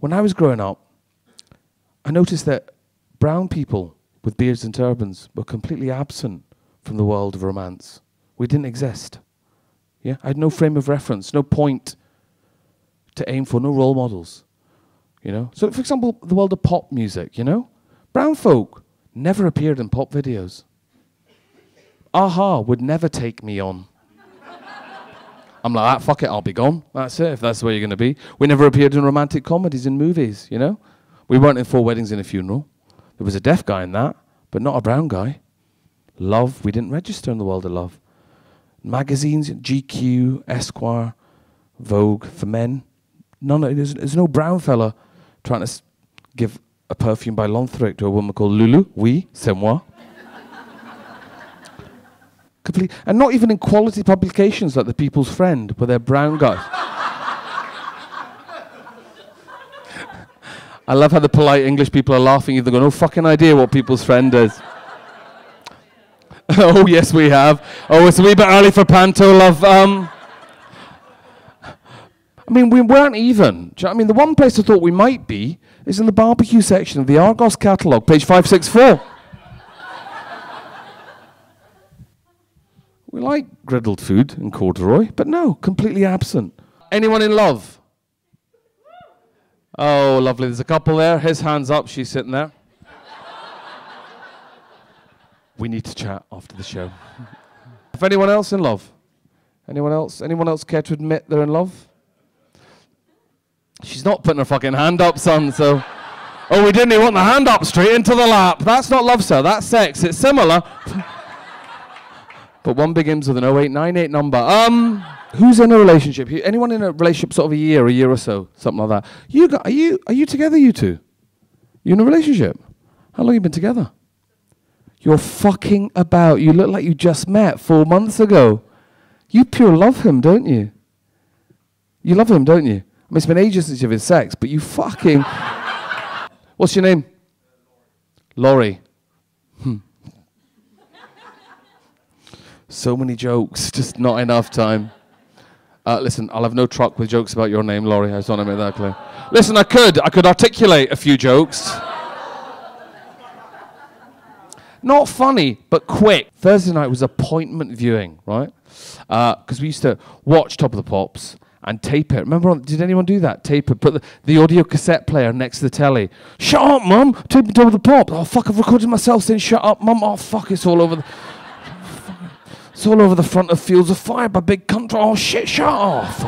When I was growing up, I noticed that brown people with beards and turbans were completely absent from the world of romance. We didn't exist. Yeah, I had no frame of reference, no point to aim for, no role models. You know, so for example, the world of pop music. You know, brown folk never appeared in pop videos. Aha would never take me on. I'm like, ah, fuck it, I'll be gone. That's it, if that's where you're going to be. We never appeared in romantic comedies in movies, you know? We weren't in Four Weddings and a Funeral. There was a deaf guy in that, but not a brown guy. Love, we didn't register in the world of love. Magazines, GQ, Esquire, Vogue, for men. None there's, there's no brown fella trying to give a perfume by Lonthric to a woman called Lulu. Oui, c'est moi. Complete, and not even in quality publications like The People's Friend, where they're brown guys. I love how the polite English people are laughing. They've got no fucking idea what People's Friend is. oh, yes, we have. Oh, it's a wee bit early for Panto, love. Um, I mean, we weren't even. I mean, the one place I thought we might be is in the barbecue section of the Argos catalogue, page 564. We like griddled food and corduroy, but no, completely absent. Anyone in love? Oh, lovely. There's a couple there. His hand's up. She's sitting there. we need to chat after the show. if anyone else in love? Anyone else? Anyone else care to admit they're in love? She's not putting her fucking hand up, son, so. Oh, we didn't even want the hand up straight into the lap. That's not love, sir. That's sex. It's similar. But one begins with an 0898 number. Um, who's in a relationship? Anyone in a relationship sort of a year, a year or so, something like that? You got, are you are you together, you two? You in a relationship? How long you been together? You're fucking about. You look like you just met four months ago. You pure love him, don't you? You love him, don't you? I mean, it's been ages since you've had sex, but you fucking. What's your name? Laurie. Hmm. So many jokes, just not enough time. Uh, listen, I'll have no truck with jokes about your name, Laurie. I just want to make that clear. Listen, I could. I could articulate a few jokes. Not funny, but quick. Thursday night was appointment viewing, right? Because we used to watch Top of the Pops and tape it. Remember, on, did anyone do that? Tape it, put the, the audio cassette player next to the telly. Shut up, mum! Taping Top of the Pops. Oh, fuck, I've recorded myself saying shut up, mum. Oh, fuck, it's all over the... It's all over the front of Fields of Fire by Big Country. Oh, shit, shut off.